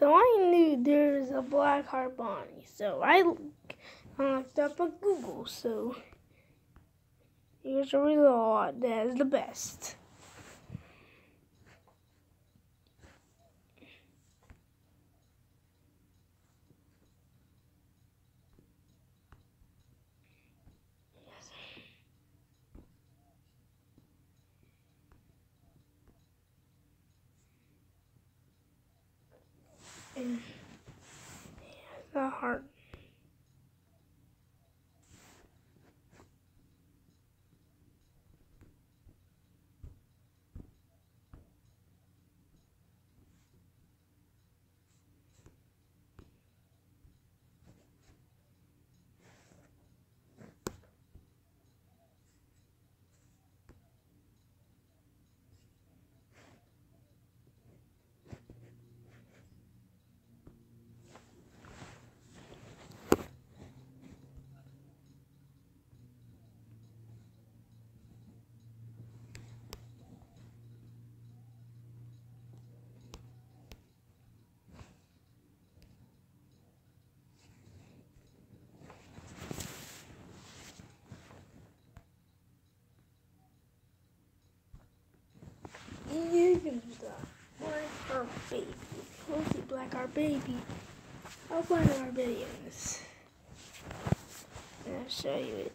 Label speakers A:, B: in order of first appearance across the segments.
A: So I knew there was a black heart Bonnie. So I looked up on Google. So here's a result that is the best. And the heart. You can do that. Black Heart Baby. Let's Black Heart Baby. I'll find our videos. And I'll show you it.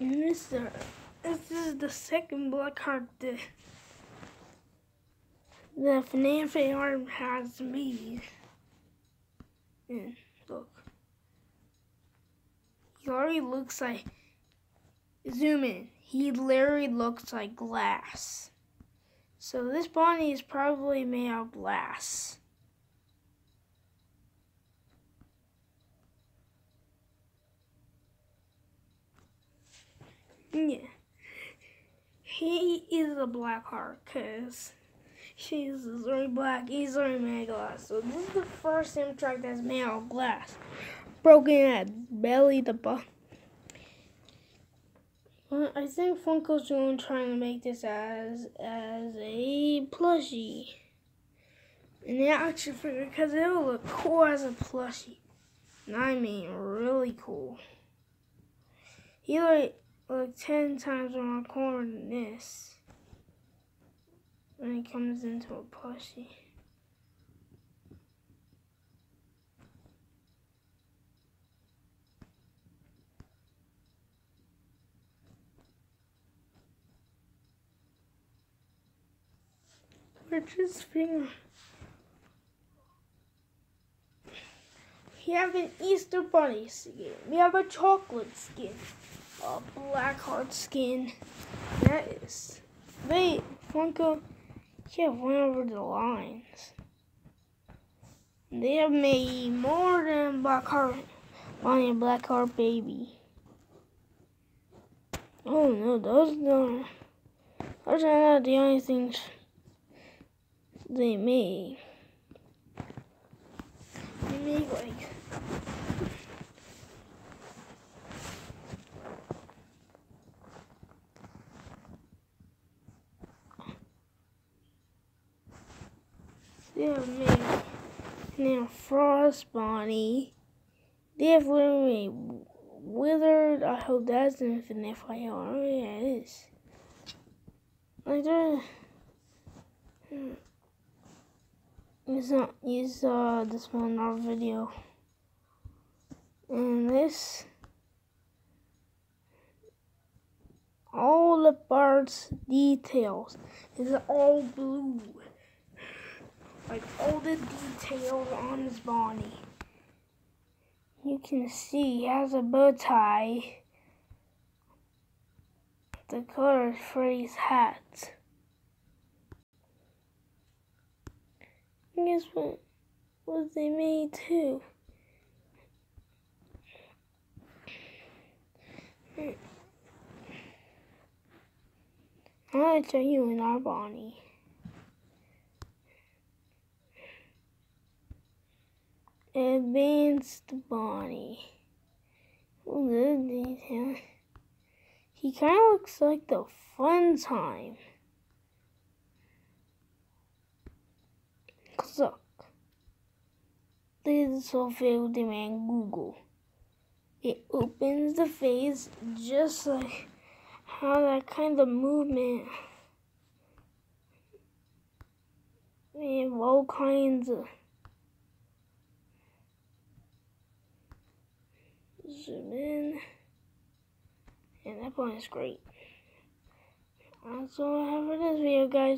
A: And this is the, this is the second Black Heart the, the FNAF AR has made. And look. He already looks like zoom in. He literally looks like glass. So this Bonnie is probably made of glass. Yeah. He is a black heart because she's very black. He's very made glass. So this is the first track that's made of glass. Broken at belly the bottom. Well, I think Funko's doing trying to make this as as a plushie. An action figure because it will look cool as a plushie. And I mean really cool. He like like ten times more cooler than this. When it comes into a plushie. We're just figuring. We have an Easter Bunny skin. We have a chocolate skin. A black heart skin. That is. Wait, Funko. Yeah, went over the lines. They have made more than Black Heart Bunny and Black Heart Baby. Oh no, those don't. Those are not the only things they made. They made like they made now Frost Bonnie. They have literally withered. I hope that's infinite fire. Oh yeah, it is. Like that. Use uh, use uh, this one in our video. And this, all the parts details is all blue. Like all the details on his body. You can see he has a bow tie. The color for his hat. Guess what what they made too. I'll tell you in our Bonnie. Advanced Bonnie. Good detail. He kind of looks like the fun time. Updated software with the man Google. It opens the face just like how that kind of movement. Have all kinds of zoom in and that point is great. That's all I have for this video guys.